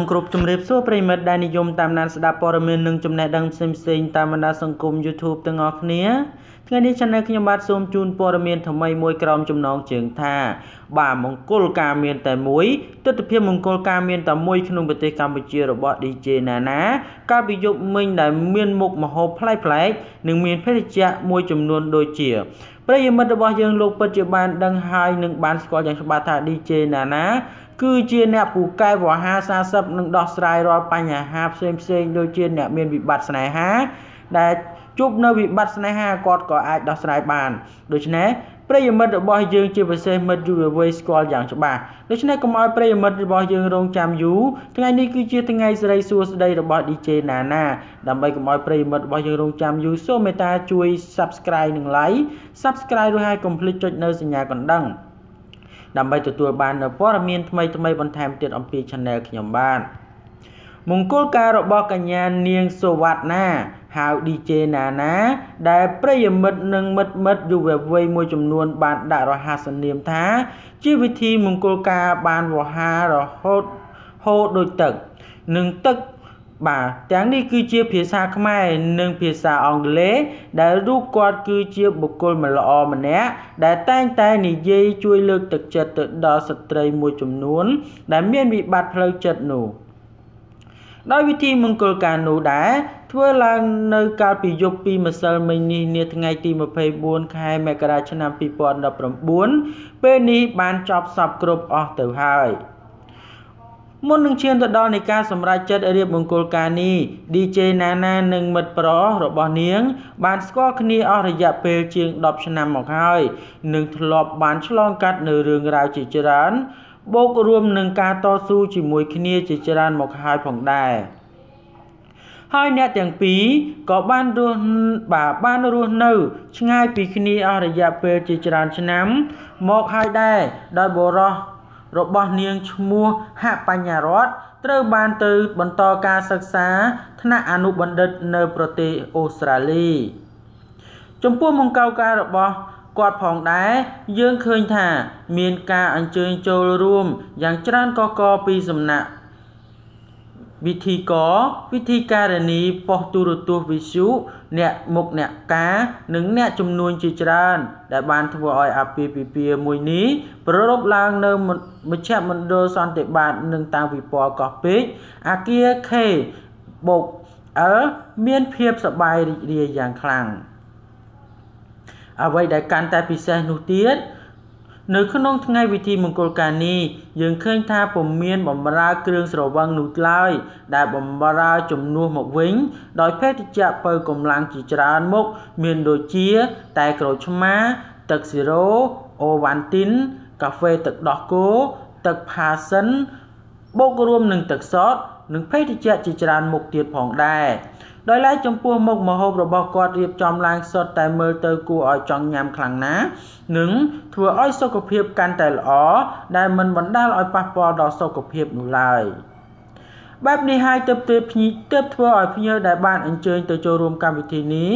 មគ្រប់ជម្រាបសួរប្រិយមិត្តដែលនិយមតាមដានស្ដាប់ព័ត៌មាននិងចំណេះដឹងផ្សេងៗតាមបណ្ដាសង្គម YouTube ទាំងអស់គ្នាថ្ងៃនេះ Channel ខ្ញុំបាទសូមជូនព័ត៌មានថ្មីមួយក្រោមចំណងជើងថា បាទមង្គលការមានតែមួយទស្សនភាពមង្គលការមានតែមួយក្នុងប្រទេសកម្ពុជារបស់ DJ Nana កាលពីយប់មិញដែលមានមុខម្ហូបប្លែកៗនិងមានភេសជ្ជៈមួយចំនួនដូចជាប្រិយមិត្តរបស់យើងលោកពិតជាបានដឹងហើយនិងបានស្គាល់យ៉ាងច្បាស់ថា DJ Nana គឺជាអ្នកពូកែវោហា40និងដោះស្រាយរាល់បញ្ហាផ្សេងផ្សេងដូចជាអ្នកមានវិបត្តិស្នេហា ដែលជួបនៅវិបត្តិស្នេហាគាត់ក៏អាចដោះស្រាយបានដូច្នេះប្រិយមិត្តរបស់យើងជាពិសេសមិត្តយុវវ័យស្គាល់យ៉ាងច្បាស់ដូច្នេះកុំឲ្យប្រិយមិត្តរបស់យើងរងចាំយូរថ្ងៃនេះគឺជាថ្ងៃសេរីសួស្តីរបស់ DJ Nana ដើម្បីកុំឲ្យប្រិយមិត្តរបស់យើងរងចាំយូរសូមមេត្តាជួយ Subscribe និង Like Subscribe រួចហើយកុំភ្លេចចុចនៅសញ្ញាកណ្ដឹង ដើម្បីទទួលបាននូវព័ត៌មានថ្មីថ្មីបន្ថែមទៀតអំពី Channel ខ្ញុំបាទមង្គលការរបស់កញ្ញានាងសុវណ្ណាហៅ DJ ណាណាដែលប្រិយមិត្តនិងមិត្តមិត្តយុវវ័យមួយចំនួន បានដាក់រហស្សនាមថា ជាវិធីមង្គលការបានវោហារហូតហូរដូចទឹក និងទឹក បាទទាំងនេះគឺជាភាសាខ្មែរនិងភាសាអង់គ្លេសដែលរូបគាត់គឺជាបុគ្គលមិនល្អម្នាក់ដែលតែងតែនិយាយជួយលើកទឹកចិត្តទៅដល់ស្ត្រីមួយចំនួន ដែលមានវិបត្តិផ្លូវចិត្តនោះដោយវិធីមង្គលការនោះដែរធ្វើឡើងនៅកាលពីយប់ពីម្សិលមិញនេះនាថ្ងៃទី24ខែមករាឆ្នាំ2019ពេលនេះបានចប់សពគ្រប់អស់ទៅហើយ។ មុននឹងឈានទៅដល់នៃការសម្រេចចិត្តរៀបមង្គលការនេះ DJ Nana និងមិត្តប្រុសរបស់នាង បានស្គាល់គ្នាអស់រយៈពេលជាង10ឆ្នាំមកហើយនិងធ្លាប់បានឆ្លងកាត់នៅរឿងរ៉ាវជាច្រើនបូករួមនឹងការតស៊ូជាមួយគ្នាជាច្រើនមកហើយផងដែរហើយអ្នកទាំងពីរក៏បានរស់បាទបានរស់នៅ ឆ្ងាយពីគ្នាអស់រយៈពេលជាច្រើនឆ្នាំ មកហើយដែរដោយបរោះ របស់នាងឈ្មោះហបញ្ញរតត្រូវបានទៅបន្តការសិក្សាថ្នាក់អនុបណ្ឌិតនៅប្រទេសអូស្ត្រាលីចំពោះមង្គលការរបស់គាត់ផងដែរយើងឃើញថា មានការអញ្ជើញចូលរួមយ៉ាងច្រើនកកពីសំណាក់ វិធីកវិធីការនីប៉ុស្តិ៍ទូរទស្សន៍វិទ្យុអ្នកមុខអ្នកការនិងអ្នកចំនួនជាច្រើន ដែលបានធ្វើឲ្យអាពាហ៍ពិពាហ៍មួយនេះប្ររពឡើងនៅមជ្ឈមណ្ឌលសន្តិបាតនិងតាមវិព័រកោះពេជ្រអាគារ K បូក L មានភាពសប្បាយរីករាយយ៉ាងខ្លាំងអ្វីដែលកាន់តែពិសេសនោះទៀត នៅក្នុងថ្ងៃវិធីមង្គលការនេះយើងឃើញថាពុំមានបំរើគ្រឿងស្រវឹងនោះឡើយដែលបំរើជំនួសមកវិញ ដោយភេសជ្ជៈពៅកម្លាំងជាច្រើនមុខមានដូចជា តែក្រូចឆ្មា ទឹកស៊ីរ៉ូអូវ៉ាន់ទីន កាហ្វេទឹកដោះគោទឹកផាសិនបូករួមនឹងទឹកសត និងភេសជ្ជៈជាច្រើនមុខទៀតផងដែរដោយឡែកចំពោះមុខម្ហូបរបស់គាត់រៀបចំឡើងសុទ្ធតែមើលទៅគួរឲ្យចង់ញ៉ាំខ្លាំងណាស់និងធ្វើឲ្យសុខភាពកាន់តែល្អដែលមិនបណ្ដាលឲ្យប៉ះពាល់ដល់សុខភាពនោះឡើយបែបនេះហើយទើបទើបភ្ញៀវទើបធ្វើឲ្យភ្ញៀវដែលបានអញ្ជើញទៅចូលរួមកម្មវិធីនេះ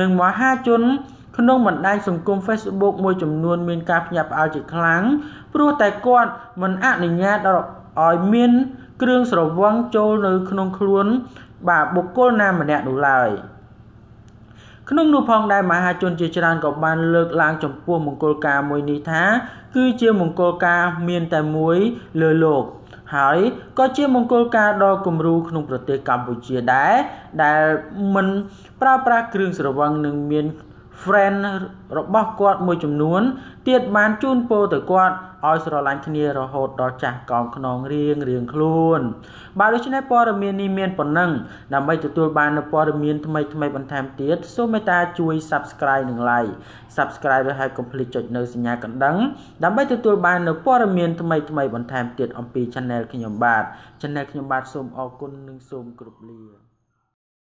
និងមហាជនក្នុងបណ្ដាញសង្គម Facebook មួយចំនួនមានការភ្ញាក់ផ្អើលជាខ្លាំងព្រោះតែគាត់មិនអនុញ្ញាតឲ្យមាន គ្រឿងស្រវឹងចូលនៅក្នុងខ្លួន បាទបុគ្គលណាម្នាក់នោះឡើយក្នុងនោះផងដែរមហាជនជាច្រើនក៏បានលើកឡើងចំពោះមង្គលការមួយនេះថា គឺជាមង្គលការមានតែមួយលើលោក ហើយក៏ជាមង្គលការដ៏គំរូក្នុងប្រទេសកម្ពុជាដែរដែលមិនប្រើប្រាស់គ្រឿងស្រវឹងនិងមាន friend របស់គាត់មួយចំនួនទៀតបានជូនពរទៅគាត់ឲ្យស្រឡាញ់គ្នារហូតដល់ចាស់កោងខ្នងរៀងរៀងខ្លួនបាទដូច្នេះព័ត៌មាននេះមានប៉ុណ្ណឹងដើម្បីទទួលបាននូវព័ត៌មានថ្មីថ្មីបន្ថែមទៀតសូមមេត្តាជួយ Subscribe និង Like Subscribe ហើយកុំភ្លេចចុចនៅសញ្ញាកណ្ដឹង ដើម្បីទទួលបាននូវព័ត៌មានថ្មីថ្មីបន្ថែមទៀតអំពី Channel ខ្ញុំបាទ Channel ខ្ញុំបាទសូមអរគុណនិងសូមគោរពលា